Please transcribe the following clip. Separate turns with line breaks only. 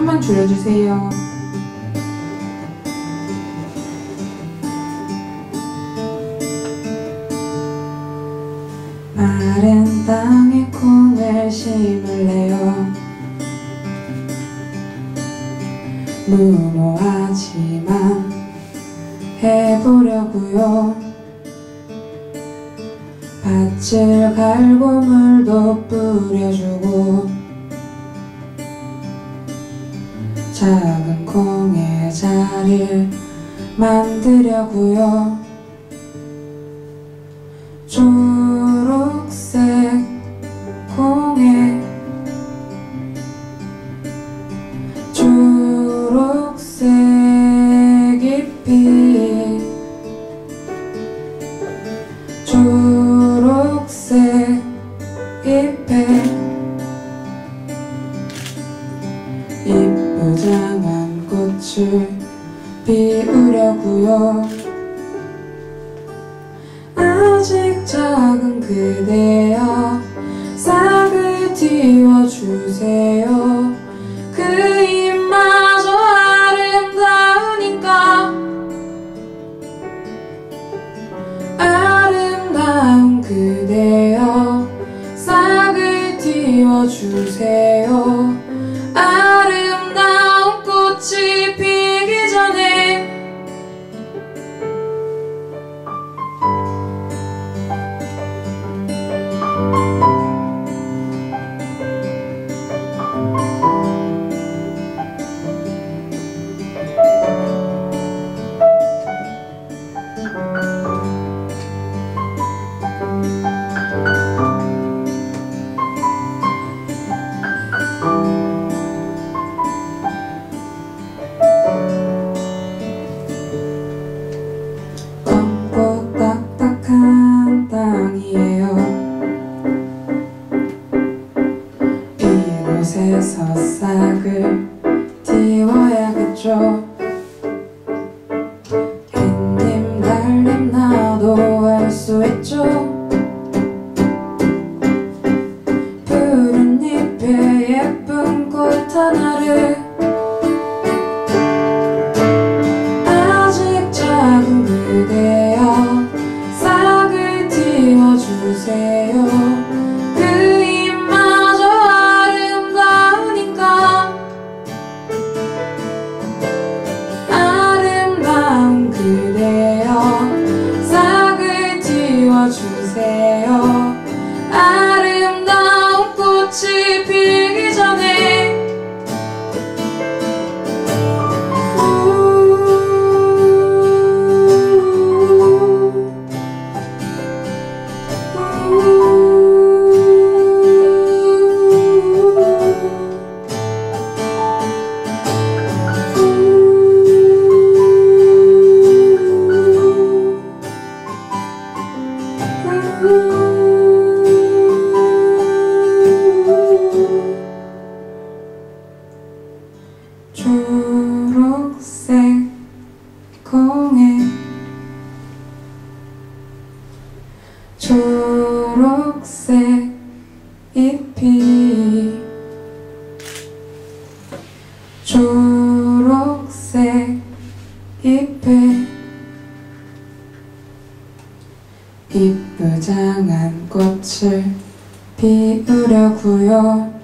좀만 줄여주세요. 마른 땅에 콩을 심을래요. 무모하지만 해보려고요. 밭을 갈고 물도 뿌려주고 작은 콩의 자리를 만들려고요. 초록색 콩에 초록색 잎이 초록색 잎에 이 쁘장한 꽃을 피우려고요. 아직 작은 그대여 싹을 틔워주세요. 그 입마저 아름다우니까 아름다운 그대 한 땅이에요 주세요 콩에 초록색 잎이 초록색 잎에 이쁘장한 꽃을 피우려고요